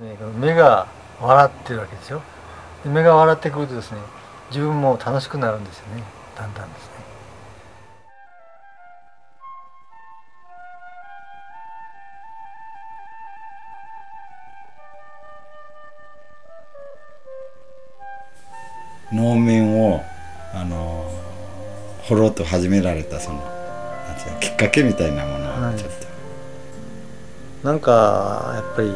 ですね目が笑ってるわけですよ。目が笑ってくるとですね自分も楽しくなるんですよね。だんだんですね。能面をあの掘ろうと始められたそのきっかけみたいなものはちょっと、はい、なんかやっぱり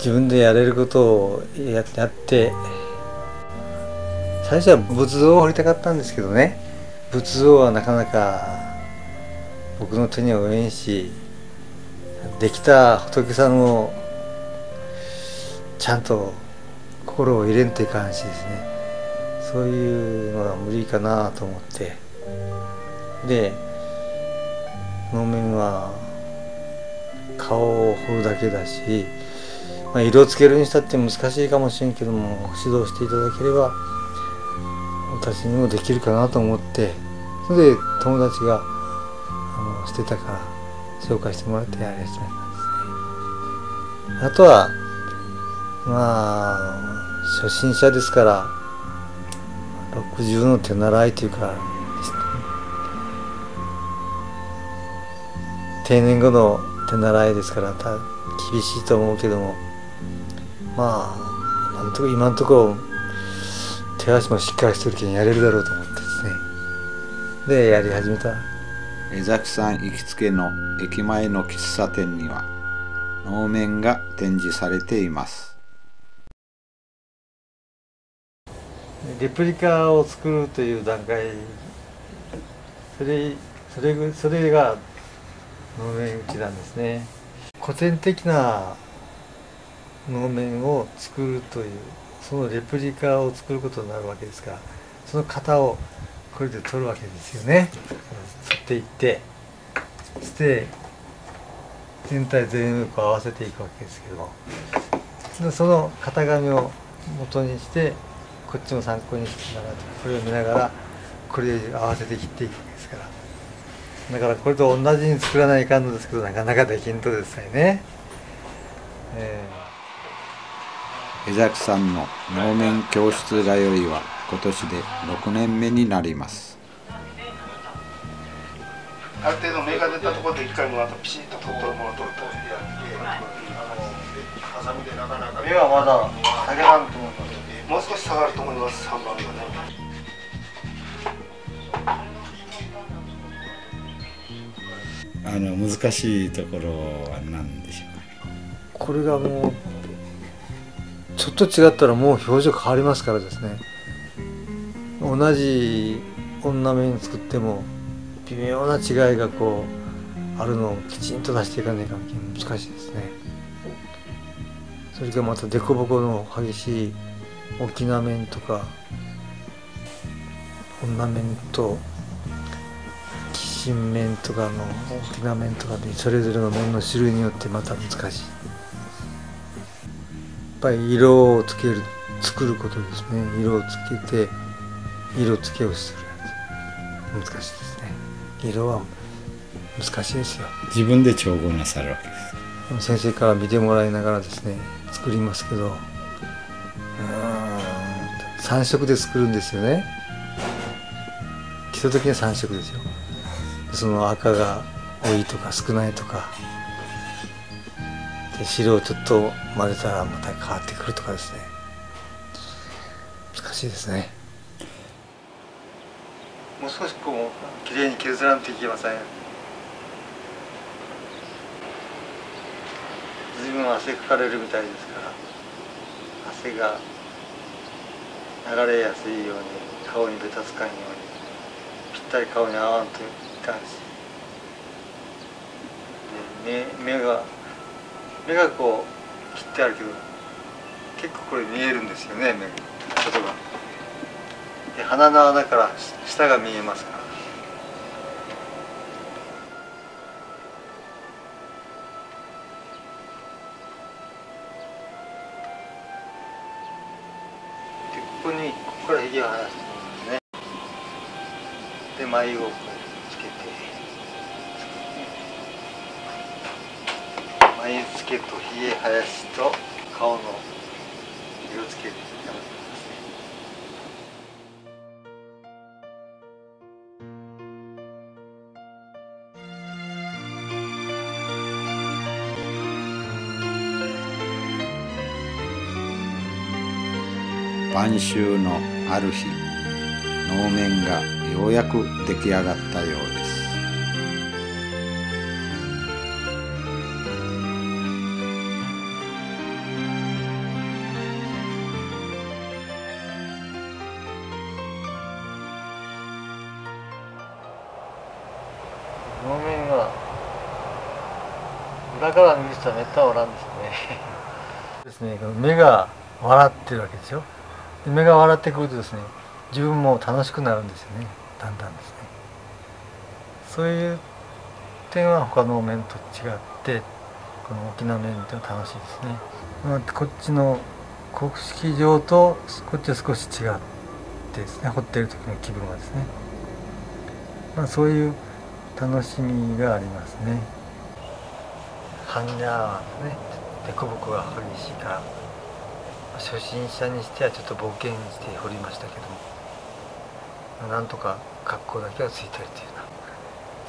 自分でやれることをやって最初は仏像を彫りたかったんですけどね。仏像はなかなか僕の手には負えんしできた仏さんをちゃんと心を入れんといかんしですね。そういうのは無理かなと思って。で能面は顔を彫るだけだし、まあ、色をつけるにしたって難しいかもしれんけども指導していただければ私にもできるかなと思ってそれで友達があのしてたから紹介してもらってやり始めたんですね。あとはまあ初心者ですから60の手習いというか定年後の手習いですから厳しいと思うけどもまあ今のところ今のところ手足もしっかりしてるけんやれるだろうと思ってですね。でやり始めた。江崎さん行きつけの駅前の喫茶店には能面が展示されています。レプリカを作るという段階。それそれそれが能面打ちなんですね。古典的な能面を作るというそのレプリカを作ることになるわけですからその型をこれで取るわけですよね。取っていってそして全体全部合わせていくわけですけども。その型紙を元にしてこっちも参考にしながらこれを見ながらこれで合わせて切っていくわけですから。だからこれと同じに作らないかんのですけどなかなかできんとですね、えー、江崎さんの能面教室通いは今年で6年目になります。ある程度芽が出たところで一回もまたピシッと取っのを取ると芽はまだ下げらんと思います。もう少し下がると思います。3番がね。あの難しいところは何でしょうかね。これがもうと違ったらもう表情変わりますからですね。同じ女面作っても微妙な違いがこうあるのをきちんと出していかないか難しいですね。それからまた凸凹の激しい沖縄面とか女面と寄進面とかの沖縄面とかでそれぞれの面の種類によってまた難しい。ぱり色をつける作ることですね。色をつけて色付けをするやつ。難しいですね。色は難しいですよ。自分で調合なさるわけです先生から見てもらいながらですね作りますけど。3色で作るんですよね。基礎的には3色ですよ。その赤が多いとか少ないとかで白をちょっと混ぜたらまた変わってくるとかですね。難しいですね。もう少しこう綺麗に削らんといけません。随分汗かかれるみたいですから。汗が流れやすいように顔にべたつかんようにぴったり顔に合わんといかんしで目目が目がこう切ってあるけど結構これ見えるんですよね目外が。で鼻の穴から下が見えますから。ここにここからひげを生やしてますねで眉をつけ眉眉付けとひげ生やしと顔の色付けやめてますね晩秋のある日能面がようやく出来上がったようです。能面が裏から見る人はめったおらんですね。ですね。この目が笑ってるわけですよ。で目が笑ってくるとですね自分も楽しくなるんですよね。だんだんですね。そういう点は他の面と違ってこの沖縄面ってのは楽しいですね、まあ、こっちの国式上とこっちは少し違ってですね。彫ってる時の気分はですね。まあそういう楽しみがありますね。般若はね、凸凹が激しいから、初心者にしてはちょっと冒険して掘りましたけども、なんとか格好だけはついてるというな、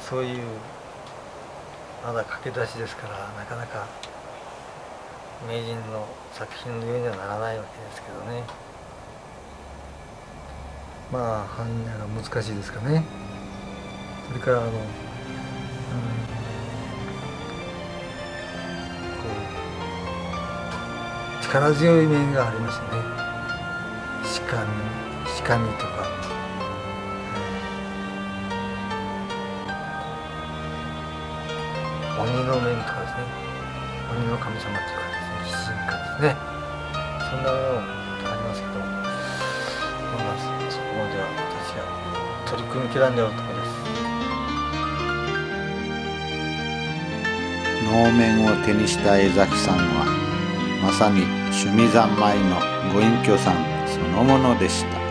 そういう、まだ駆け出しですから、なかなか名人の作品のようにはならないわけですけどね。まあ、般若が難しいですかね。それからあの、うん、こう力強い面がありますね。鹿み、鹿みとか、うん鬼の面とかですね。鬼の神様とかですね、神神ですね。そんなものありますけど、まあ、そこまでは私が取り組みきらんでおるところ能面を手にした江崎さんはまさに趣味三昧のご隠居さんそのものでした。